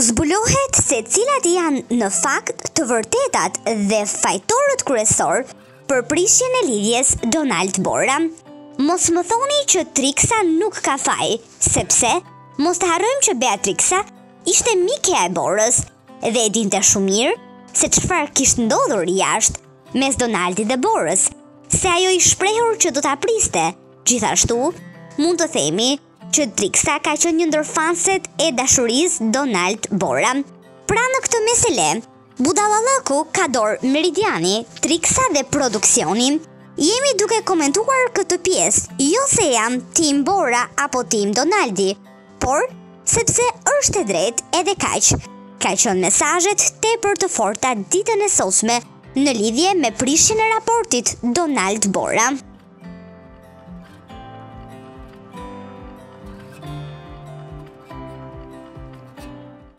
zbulohet se cilat janë në fakt të vërtetat dhe fajtorët kryesor për prishjen e lidhjes Donald Bora. Mos më thoni që Triksa nuk ka faj, sepse mos të harrojmë që Beatrixa ishte mikja e Borës dhe e dinte shumë mirë se çfarë kishte ndodhur jashtë mes Donaldit dhe Borës, se ajo ish shprehur që do ta priste. Gjithashtu, mund të themi që Triksa ka qenë një ndër fanset e dashurisë Donald Bora. Pra në këtë mesele, budallallëku ka dorë Meridiani, Triksa dhe produksioni. Jemi duke komentuar këtë pjesë, jo se jam team Bora apo team Donaldi, por sepse është e drejtë edhe kaq, kanë qenë mesazhet tepër të forta ditën e sotshme në lidhje me prishjen e raportit Donald Bora.